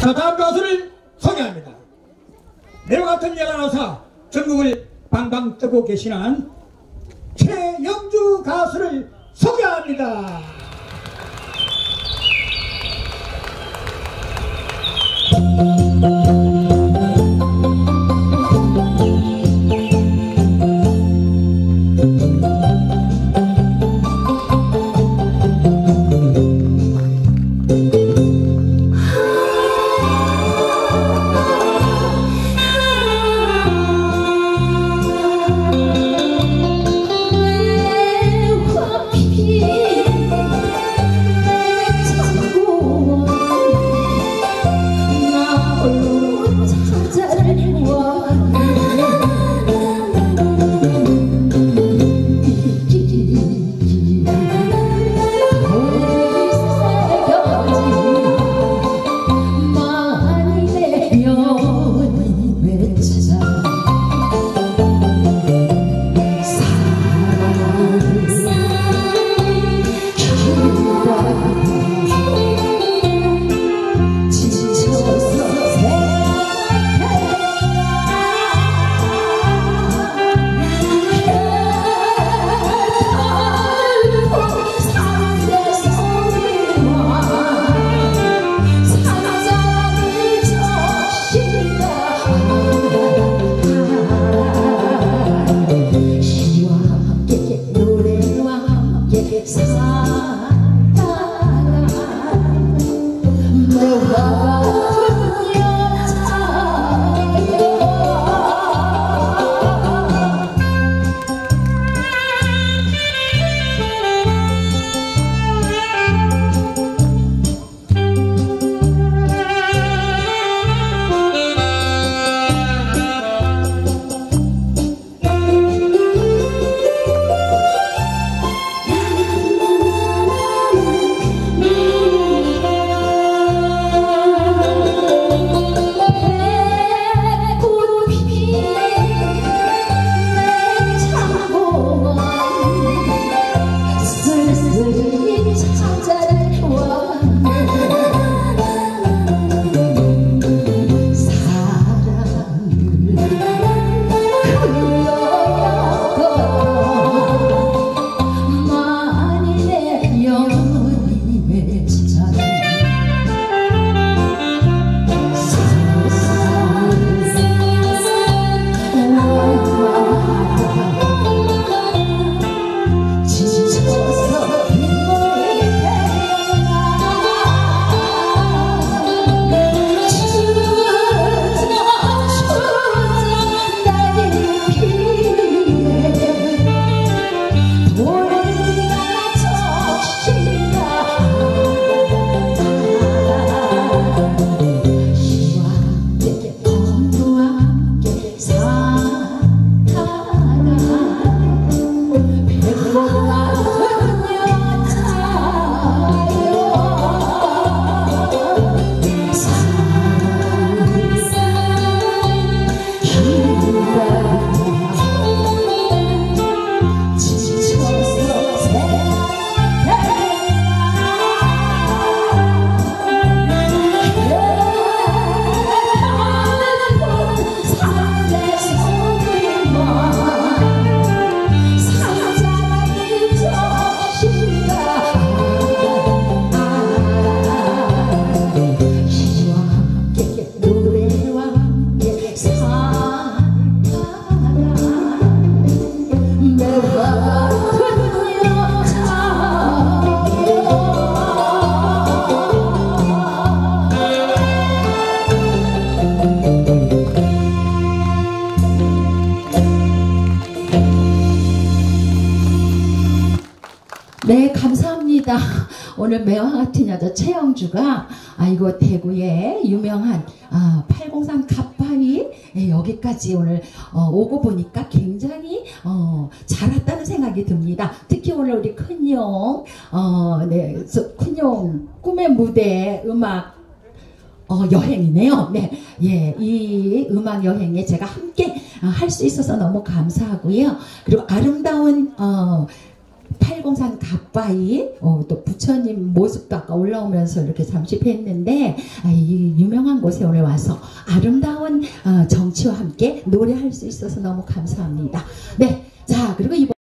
자 다음 가수를 소개합니다. 매우 같은 여가노사 전국을 방방 뜨고 계시는 최영주 가수를 소개합니다. 감사합니다. 오늘 매화 같은 여자 최영주가 아이고 대구의 유명한 아, 803 가파이 예, 여기까지 오늘 어, 오고 보니까 굉장히 어, 잘 왔다는 생각이 듭니다. 특히 오늘 우리 큰용 어, 네, 저 큰용 꿈의 무대 음악 어, 여행이네요. 네, 예, 이 음악 여행에 제가 함께 어, 할수 있어서 너무 감사하고요. 그리고 아름다운 어, 팔공산 가빠이 어, 또 부처님 모습도 아까 올라오면서 이렇게 잠시 뵀는데 아, 이 유명한 곳에 오늘 와서 아름다운 어, 정치와 함께 노래할 수 있어서 너무 감사합니다. 네, 자 그리고 이번